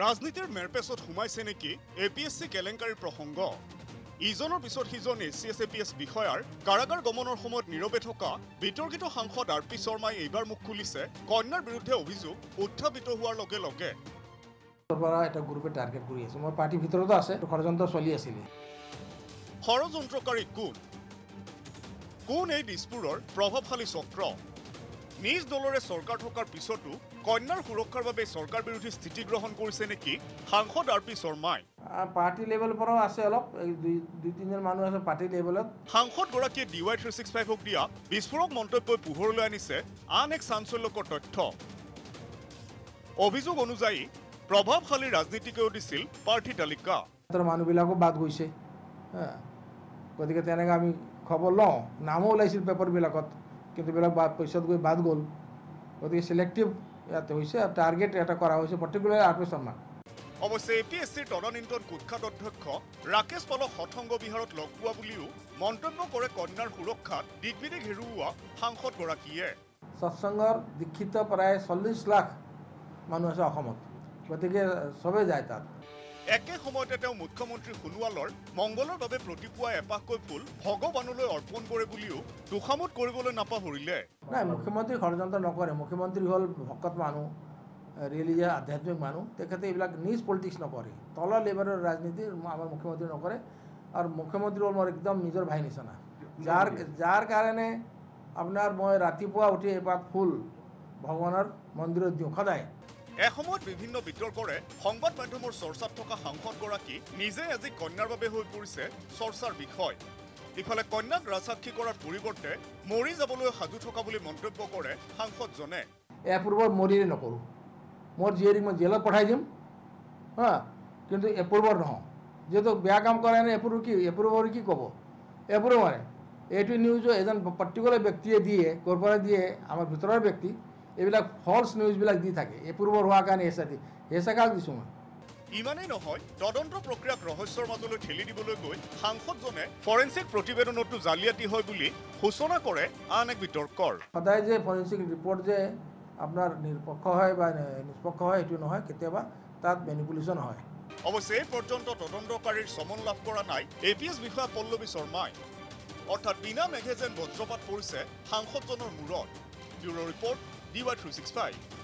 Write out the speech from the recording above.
ৰাজনীতিৰ মেৰপেচত সোমাইছে নেকি? এ পি এছ চি কেলেংকাৰীৰ প্ৰসংগ। ইজনৰ পিছত সিজন A C S A P S বিষয়াৰ কাৰাগাৰ গমনৰ সময়ত নীৰৱে থকা বিতৰ্কিত সাংসদ আৰ পি শৰ্মাই এইবাৰ মুখ খুলিছে। কন্যাৰ বিৰুদ্ধে অভিযোগ উত্থাপিত হোৱাৰ লগে লগে। পৰা এটা গ্ৰুপে টাৰ্গেট কৰি আছে। মোৰ পাৰ্টিৰ ভিতৰতো আছে ষড়যন্ত্ৰ চলি আছিলে। ষড়যন্ত্ৰকাৰী কোন? কোন এই দিছপুৰৰ প্ৰভাৱশালী চক্ৰ? নিজ দলৰে চৰকাৰ থকাৰ পিছতো কন্যাৰ সুৰক্ষাৰ বাবে চৰকাৰ বিৰোধী স্থিতি গ্ৰহণ কৰিছে নেকি? সাংসদ আৰ পি শৰ্মাই। পাৰ্টি লেভেলৰ পৰাও আছে অলপ। দুই তিনিজন মানুহ আছে পাৰ্টি লেভেলত। সাংসদগৰাকীয়ে ডি ৱাই থ্ৰী ছিক্স ফাইভক দিয়া বিস্ফোৰক মন্তব্যই পোহৰলৈ আনিছে আন এক চাঞ্চল্যকৰ তথ্য। অভিযোগ অনুযায়ী প্ৰভাৱশালী ৰাজনীতিকেও দিছিল প্ৰাৰ্থী তালিকা। মানুহবিলাকো বাদ গৈছে। গতিকে তেনেকৈ আমি খবৰ লওঁ। নামো ওলাইছিল পেপাৰবিলাকত। কিন্তু এইবিলাক বাদ পিছত গৈ বাদ গ'ল। গতিকে চিলেক্টিভ ইয়াত হৈছে আৰু টাৰ্গেট এটা কৰা হৈছে পাৰ্টিকুলাৰ আৰ পি শৰ্মা অৱশ্যে এ পি এছ চিৰ তদানীন্তন কুখ্যাত অধ্যক্ষ ৰাকেশ পালক সৎসংগ বিহাৰত লগ পোৱা বুলিও মন্তব্য কৰে কন্যাৰ সুৰক্ষাত দিগ্বিদিক হেৰুওৱা সাংসদগৰাকীয়ে। সৎসংগৰ দীক্ষিত প্ৰায় চল্লিছ লাখ মানুহ আছে অসমত। গতিকে চবেই যায় তাত। একে সময়তে তেওঁ মুখ্যমন্ত্ৰী সোণোৱালৰ মংগলৰ বাবে প্ৰতিপুৱা এপাহকৈ ফুল ভগৱানলৈ অৰ্পণ কৰে বুলিও তোষামোদ কৰিবলৈ নাপাহৰিলে। নাই মুখ্যমন্ত্ৰী ষড়যন্ত্ৰ নকৰে। মুখ্যমন্ত্ৰী হ'ল ভকত মানুহ ৰিলিজিয়াছ আধ্যাত্মিক মানুহ। তেখেতে এইবিলাক নিজ পলিটিক্স নকৰে। তলৰ লেভেলৰ ৰাজনীতি আমাৰ মুখ্যমন্ত্ৰী নকৰে। আৰু মুখ্যমন্ত্ৰী হ'ল মোৰ একদম নিজৰ ভাই নিচিনা। যাৰ যাৰ কাৰণে আপোনাৰ মই ৰাতিপুৱা উঠি এপাত ফুল ভগৱানৰ মন্দিৰত দিওঁ। সদায় এসময়ত বিভিন্ন বিতৰ্কৰে সংবাদ মাধ্যমৰ চৰ্চাত থকা সাংসদগৰাকী নিজে আজি কন্যাৰ বাবে হৈ পৰিছে চৰ্চাৰ বিষয়। ইফালে কন্যাক ৰাজসাক্ষী কৰাৰ পৰিৱৰ্তে মৰি যাবলৈ সাজু থকা বুলি মন্তব্য কৰে সাংসদজনে। এপ্ৰুভৰ মৰিৰে নকৰোঁ। মোৰ জীয়েৰীক মই জেলত পঠাই দিম হা কিন্তু এপ্ৰুভৰ নহওঁ যিহেতু বেয়া কাম কৰে নাই এপ্ৰুভ কি এপ্ৰুভৰ কি ক'ব? এপ্ৰুভ মানে এইটো নিউজো এজন পাৰ্টিকুলাৰ ব্যক্তিয়ে দিয়ে ক'ৰ পৰা দিয়ে আমাৰ ভিতৰৰ ব্যক্তি। এইবিলাক ফল্ছ নিউজবিলাক দি থাকে। এপ্ৰুভৰ হোৱাৰ কাৰণে এচা দি এচা কাক দিছোঁ মই? ইমানেই নহয় তদন্ত প্ৰক্ৰিয়াক ৰহস্যৰ মাজলৈ ঠেলি দিবলৈ গৈ সাংসদজনে ফৰেন্সিক প্ৰতিবেদনতো জালিয়াতি হয় বুলি সূচনা কৰে আন এক বিতৰ্কৰ। সদায় যে ফৰেন্সিক ৰিপৰ্ট যে আপোনাৰ নিৰপেক্ষ হয় বা নিষ্পক্ষ হয় সেইটো নহয় কেতিয়াবা তাত মেনিপুলেশ্যন হয়। অৱশ্যে এই পৰ্যন্ত তদন্তকাৰীৰ চমন লাভ কৰা নাই এ পি এছ বিষয়া পল্লৱী শৰ্মাই। অৰ্থাৎ বিনা মেঘে যেন বজ্ৰপাত পৰিছে সাংসদজনৰ মূৰত। Bureau' report Diva365.